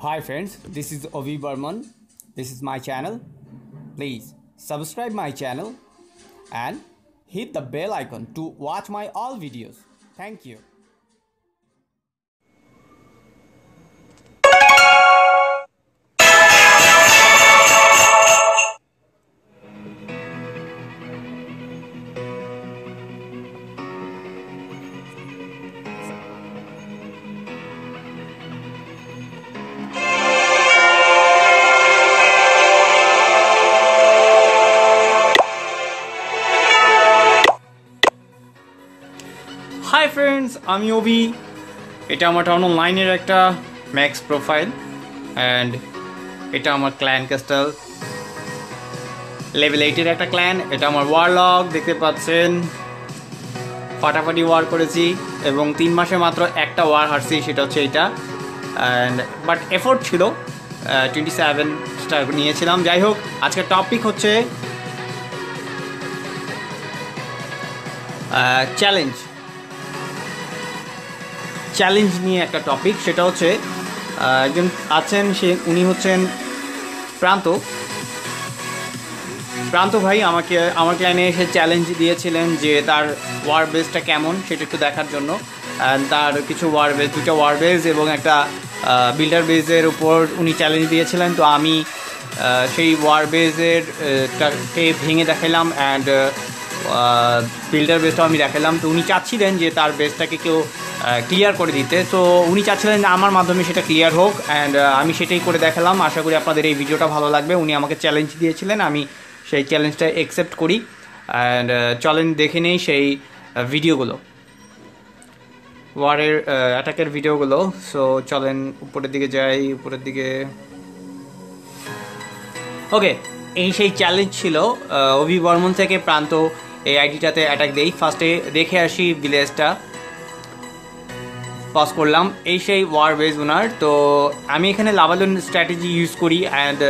Hi friends, this is Ovi Burman. This is my channel. Please subscribe my channel and hit the bell icon to watch my all videos. Thank you. আমি অভি এটা আমার town অনলাইনের একটা max profile. And এটা আমার clan ক্যাস্টাল। Level এইটের একটা clan. এটা আমার ওয়ারলগ, দেখতে পাচ্ছেন। ফাটাফাটি ওয়ার করেছি। এবং তিন মাসে মাত্র একটা ওয়ার হারছি, সেটা হচ্ছে এইটা অ্যান্ড বাট এফোর্ট ছিল। টোয়েন্টি সেভেন স্টার নিয়েছিলাম। যাই হোক, আজকের টপিক হচ্ছে চ্যালেঞ্জ। চ্যালেঞ্জ নিয়ে একটা টপিক সেটা হচ্ছে একজন আছেন, সে, উনি হচ্ছেন প্রান্ত। প্রান্ত ভাই, আমাকে, আমার ক্লাইনে এসে চ্যালেঞ্জ দিয়েছিলেন যে তার ওয়ার বেসটা কেমন, সেটা একটু দেখার জন্য। তার কিছু ওয়ার বেস দুটো ওয়ার বেস এবং একটা বিল্ডার বেসের উপর উনি চ্যালেঞ্জ দিয়েছিলেন। তো আমি সেই ওয়ার বেসের কে ভেঙে দেখালাম অ্যান্ড বিল্ডার বেসটাও আমি দেখালাম তো উনি চাচ্ছিলেন যে তার বেসটাকে কেউ ক্লিয়ার করে দিতে। তো উনি চাচ্ছিলেন যে আমার মাধ্যমে সেটা ক্লিয়ার হোক অ্যান্ড আমি সেটাই করে দেখালাম। আশা করি আপনাদের এই ভিডিওটা ভালো লাগবে। উনি আমাকে চ্যালেঞ্জ দিয়েছিলেন। আমি সেই চ্যালেঞ্জটা অ্যাকসেপ্ট করি। অ্যান্ড চলেন দেখে নেই সেই ভিডিওগুলো ওয়ারের অ্যাটাকের ভিডিওগুলো সো চলেন উপরের দিকে যাই, উপরের দিকে। ওকে এই সেই চ্যালেঞ্জ ছিল। অভি বর্মন থেকে প্রান্ত এই আইডিটাতে অ্যাটাক দেই। ফার্স্টে দেখে আসি ভিলেজটা পজ করলাম। এই সেই ওয়ার বেজ ওনার তো আমি এখানে লাভালন স্ট্র্যাটেজি ইউজ করি অ্যান্ড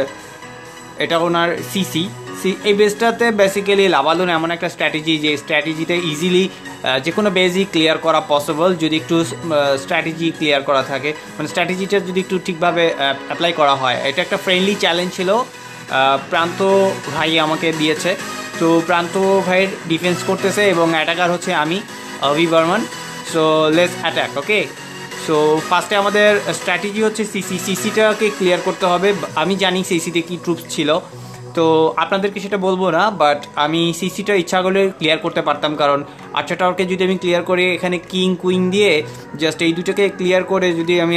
এটা ওনার সিসি সি এই বেসটাতে বেসিক্যালি লাভালন এমন একটা স্ট্র্যাটেজি যে স্ট্র্যাটেজিতে ইজিলি যে কোনো বেজই ক্লিয়ার করা পসিবল যদি একটু স্ট্র্যাটেজি ক্লিয়ার করা থাকে। মানে স্ট্র্যাটেজিটা যদি একটু ঠিকভাবে অ্যাপ্লাই করা হয়। এটা একটা ফ্রেন্ডলি চ্যালেঞ্জ ছিল। প্রান্ত ভাই আমাকে দিয়েছে। তো প্রান্ত ভাইয়ের ডিফেন্স করতেছে এবং অ্যাটাকার হচ্ছে আমি, Abhi Barman. So less attack okay so ফার্স্টে আমাদের স্ট্র্যাটেজি হচ্ছে সিসি সিসিটাকে ক্লিয়ার করতে হবে। আমি জানি সিসিতে কি ট্রুপস ছিল। তো, আপনাদেরকে সেটা বলব না বাট আমি সিসিটা ইচ্ছা করলে ক্লিয়ার করতে পারতাম, কারণ আচ্ছা টাওয়ারকে যদি আমি ক্লিয়ার করে, এখানে কিং কুইন দিয়ে জাস্ট এই দুটোকে ক্লিয়ার করে যদি আমি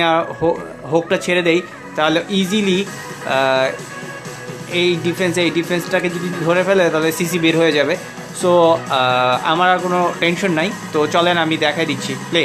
হোকটা ছেড়ে দেই, তাহলে ইজিলি এই ডিফেন্স এই ডিফেন্সটাকে যদি ধরে ফেলে, তাহলে সিসি বের হয়ে যাবে। সো আমার আর কোনো টেনশন নাই। তো চলেন আমি দেখাই দিচ্ছি। প্লে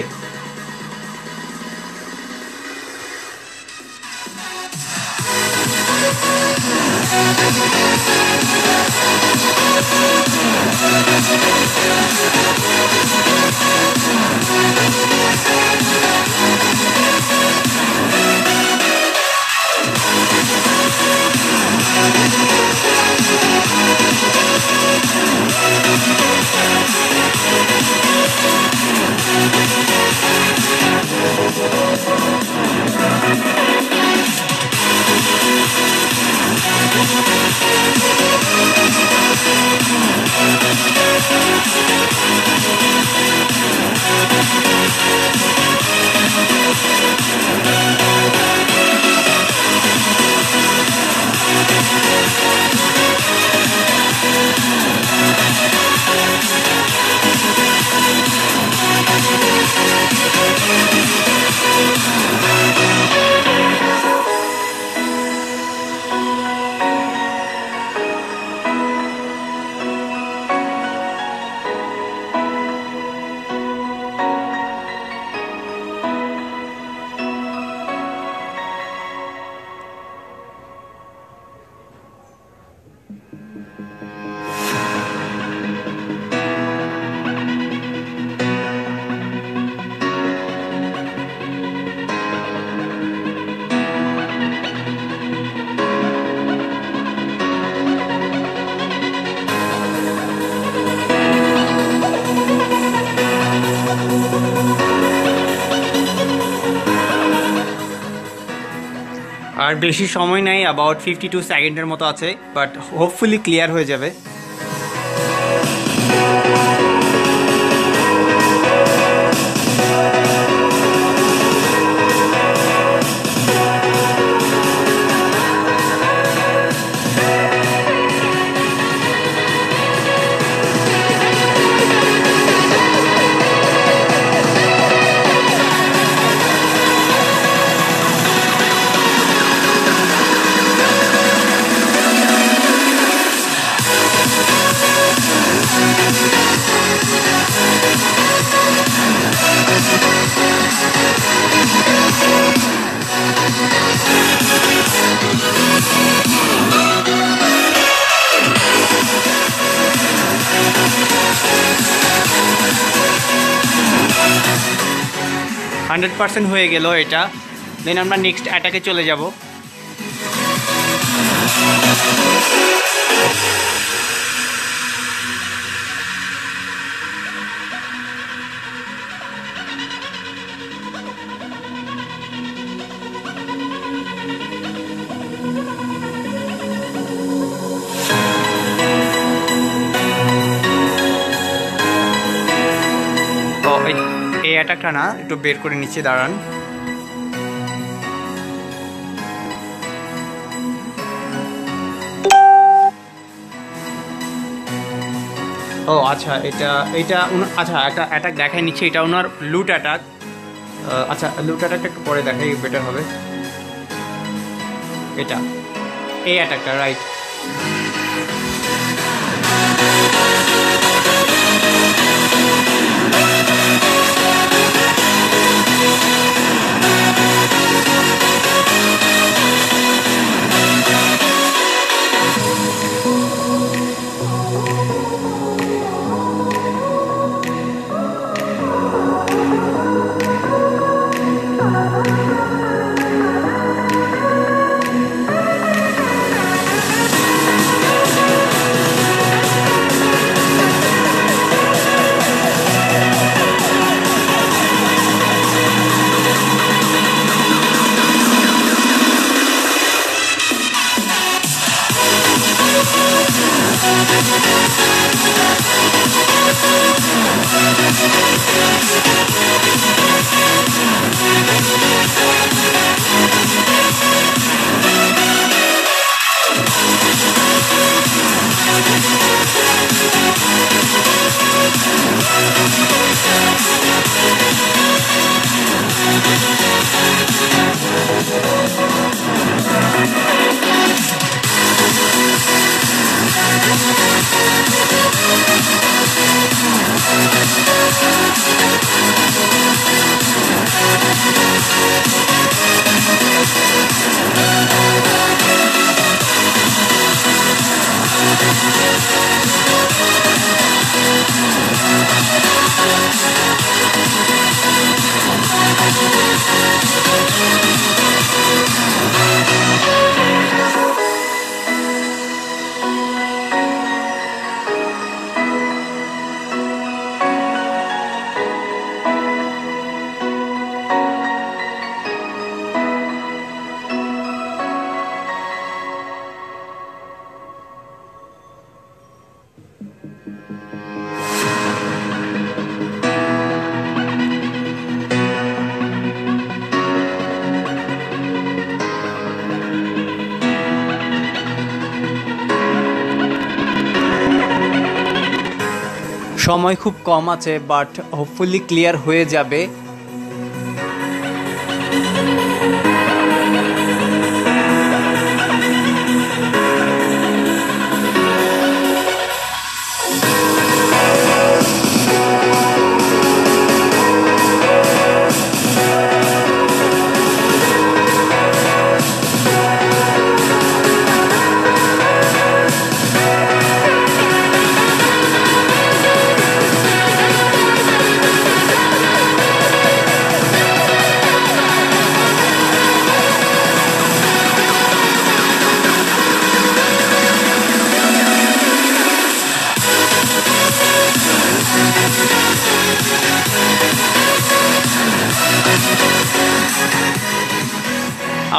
আর বেশি সময় নাই অ্যাবাউট ফিফটি টু সেকেন্ডের মতো আছে বাট হোপফুলি ক্লিয়ার হয়ে যাবে। হান্ড্রেড পার্সেন্ট হয়ে গেল এটা। দেন আমরা নেক্সট অ্যাটাকে চলে যাব। এই- অ্যাটাকটা না, একটু বের করে নিচে দাঁড়ান। ও আচ্ছা এটা এটা আচ্ছা একটা অ্যাটাক দেখাই নিচ্ছে, এটা ওনার লুট অ্যাটাক। আচ্ছা লুট অ্যাটাকটা একটু পরে দেখাই, বেটার হবে। এটা, এই অ্যাটাকটা, রাইট। সময় খুব কম আছে বাট হোপফুলি ক্লিয়ার হয়ে যাবে।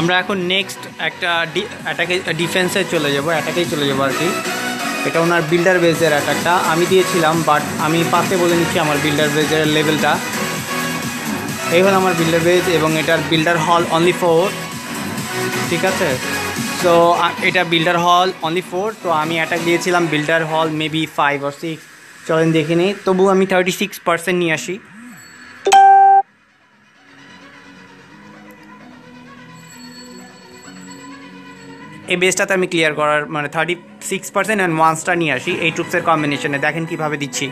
আমরা এখন নেক্সট একটা অ্যাটাকে ডিফেন্সে চলে যাব অ্যাটাকেই চলে যাব আর কি। এটা ওনার বিল্ডার বেজের অ্যাটাকটা আমি দিয়েছিলাম বাট আমি পাশে বলে নিচ্ছি আমার বিল্ডার বেজের লেভেলটা এই হলো আমার বিল্ডার বেজ এবং এটার বিল্ডার হল অনলি ফোর ঠিক আছে? সো এটা বিল্ডার হল অনলি ফোর তো আমি অ্যাটাক দিয়েছিলাম বিল্ডার হল মেবি ফাইভ আর সিক্স চলেন দেখে নিই। তবু আমি থার্টি সিক্স পার্সেন্ট নিয়ে আসি। এই বেসটাতে আমি ক্লিয়ার করার মানে thirty six percent and one star নিয়ে আসি, এই ট্রুপসের কম্বিনেশনে দেখেন কীভাবে দিচ্ছি।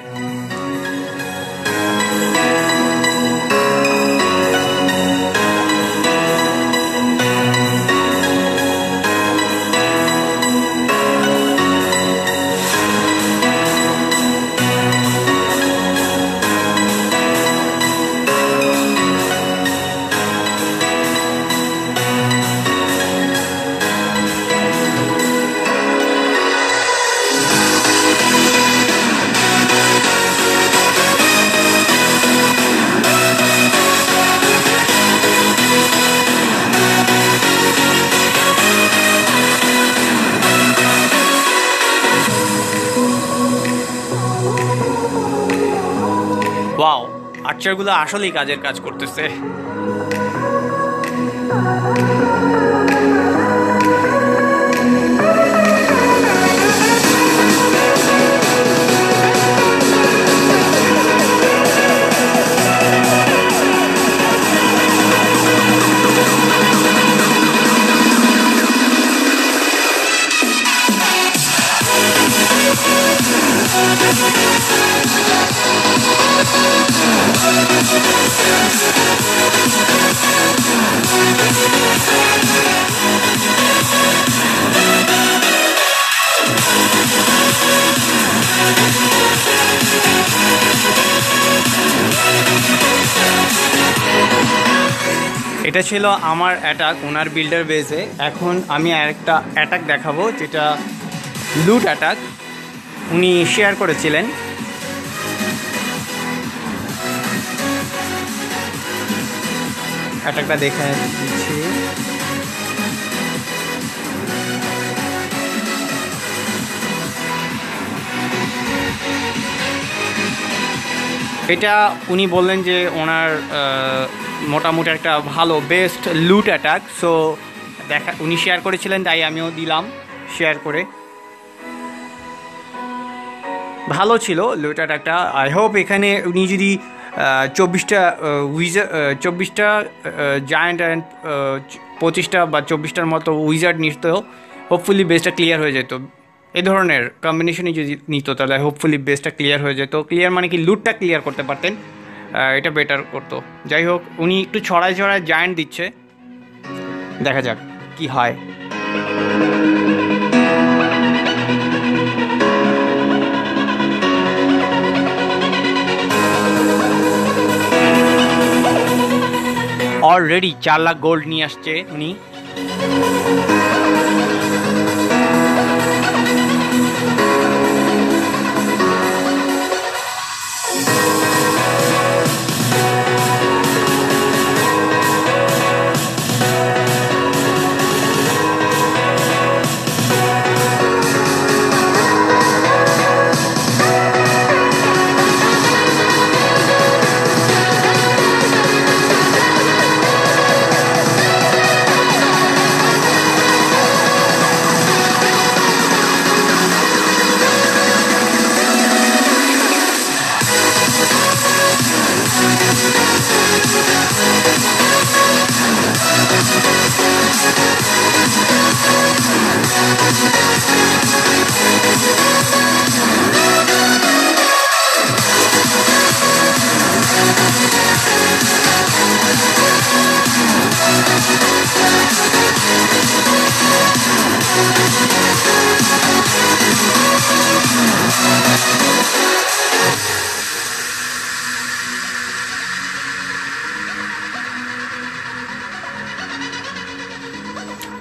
আর্চারগুলো আসলেই কাজের কাজ করতেছে। এটা ছিল আমার অ্যাটাক ওনার বিল্ডার বেসে এখন আমি আরেকটা অ্যাটাক দেখাবো, যেটা লুট অ্যাটাক উনি শেয়ার করেছিলেন। অ্যাটাকটা দেখে দিচ্ছি। এটা উনি বললেন যে ওনার মোটামুটি একটা ভালো বেস্ট লুট অ্যাটাক সো দেখা, উনি শেয়ার করেছিলেন, তাই আমিও দিলাম শেয়ার করে। ভালো ছিল লুট অ্যাটাকটা আই হোপ এখানে উনি যদি চব্বিশটা উইজার চব্বিশটা জায়ান্ট অ্যান্ড পঁচিশটা বা চব্বিশটার মতো উইজার্ড নিত হোপফুলি বেসটা ক্লিয়ার হয়ে যেত। এই ধরনের কম্বিনেশনই যদি নিত, তাহলে হোপফুলি বেসটা ক্লিয়ার হয়ে যেত। ক্লিয়ার মানে কি লুটটা ক্লিয়ার করতে পারতেন। এটা বেটার করতো। যাই হোক, উনি একটু ছড়ায় ছড়ায় জায়ান্ট দিচ্ছে। দেখা যাক কি হয়। অলরেডি চার লাখ গোল্ড নিয়ে আসছে উনি।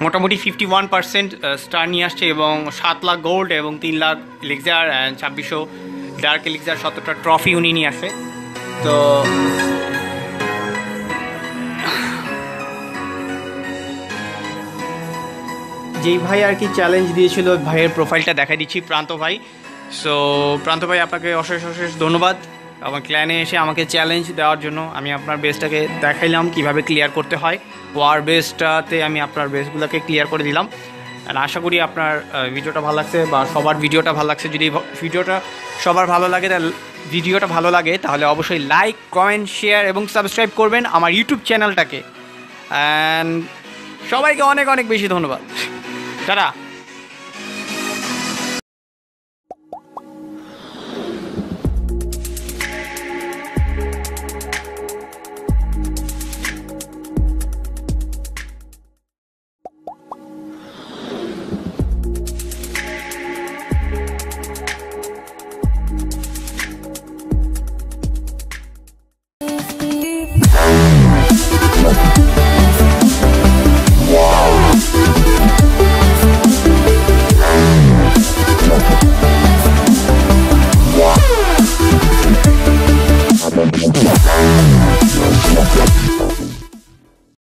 মোটামুটি ফিফটি ওয়ান পার্সেন্ট স্টার নিয়ে আসছে এবং সাত লাখ গোল্ড এবং তিন লাখ এলিক্সার অ্যান্ড ছাব্বিশশো ডার্ক এলিক্সার সতেরোটা ট্রফি উনি নিয়ে আসে। তো যেই ভাই আর কি চ্যালেঞ্জ দিয়েছিল, ভাইয়ের প্রোফাইলটা দেখাই দিচ্ছি, প্রান্ত ভাই। সো প্রান্ত ভাই, আপনাকে অশেষ অশেষ ধন্যবাদ। আমার ক্ল্যানে এসে আমাকে চ্যালেঞ্জ দেওয়ার জন্য আমি আপনার বেসটাকে দেখাইলাম কীভাবে ক্লিয়ার করতে হয়। ওয়ার বেসটাতে আমি আপনার বেসগুলোকে ক্লিয়ার করে দিলাম। আর আশা করি আপনার ভিডিওটা ভালো লাগছে বা সবার ভিডিওটা ভালো লাগছে। যদি ভিডিওটা সবার ভালো লাগে, তাহলে ভিডিওটা ভালো লাগে, তাহলে অবশ্যই লাইক কমেন্ট শেয়ার এবং সাবস্ক্রাইব করবেন আমার ইউটিউব চ্যানেলটাকে অ্যান্ড সবাইকে অনেক অনেক বেশি ধন্যবাদ। টাটা।